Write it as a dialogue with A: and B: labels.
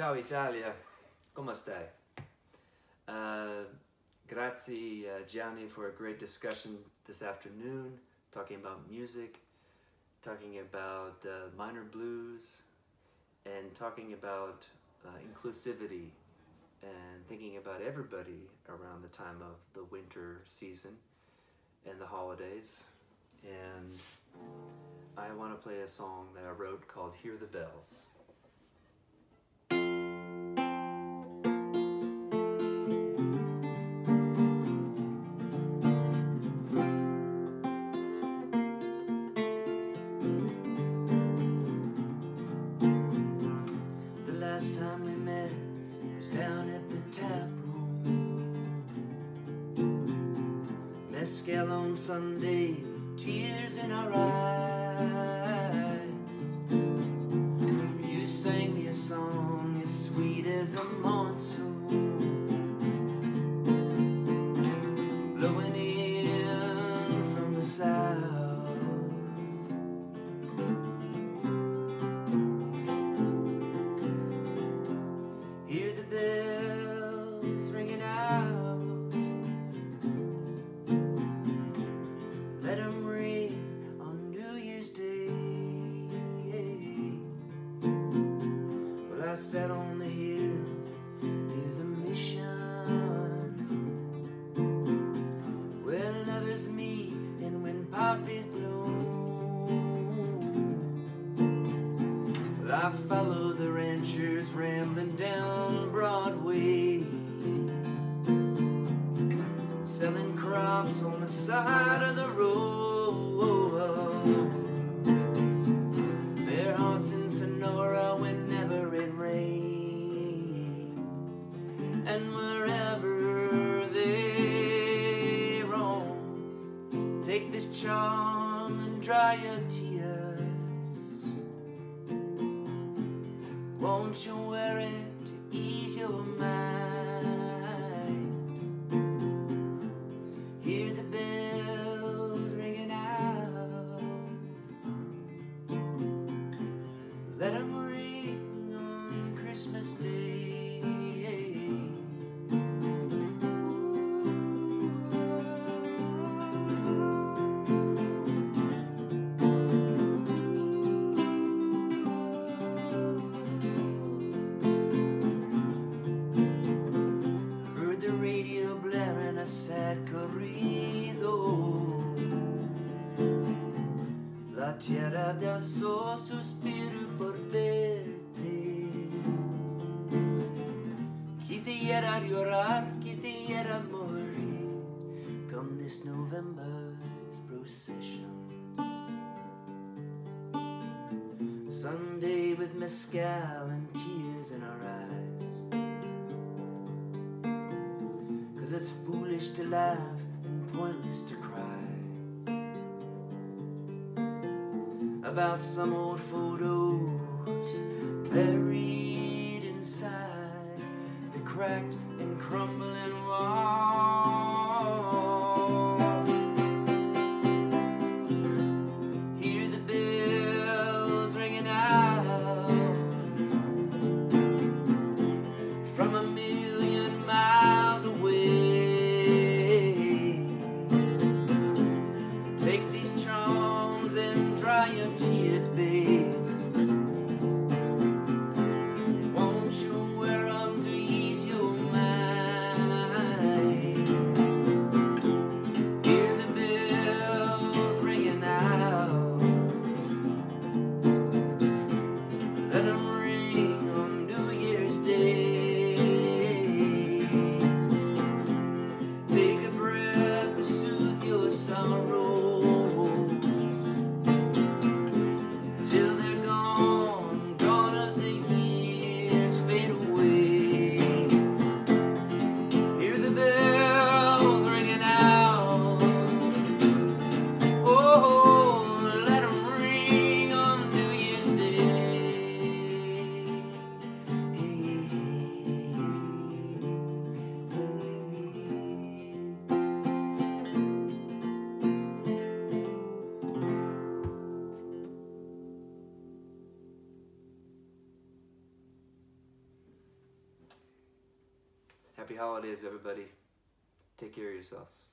A: Ciao Italia, come stai? Uh, grazie uh, Gianni for a great discussion this afternoon, talking about music, talking about uh, minor blues, and talking about uh, inclusivity and thinking about everybody around the time of the winter season and the holidays. And I want to play a song that I wrote called Hear the Bells. Sunday, tears in our eyes. You sang me a song as sweet as a monsoon. Rambling down Broadway selling crops on the side of the road. Their hearts in Sonora whenever it rains, and wherever they roam, take this charm and dry your tears. Won't you wear it to ease your mind? Sol suspiro por verte. Quisiera llorar, quisiera morir, come this November's processions. Sunday with mescal and tears in our eyes. Cause it's foolish to laugh and pointless to cry About some old photos Happy holidays, everybody. Take care of yourselves.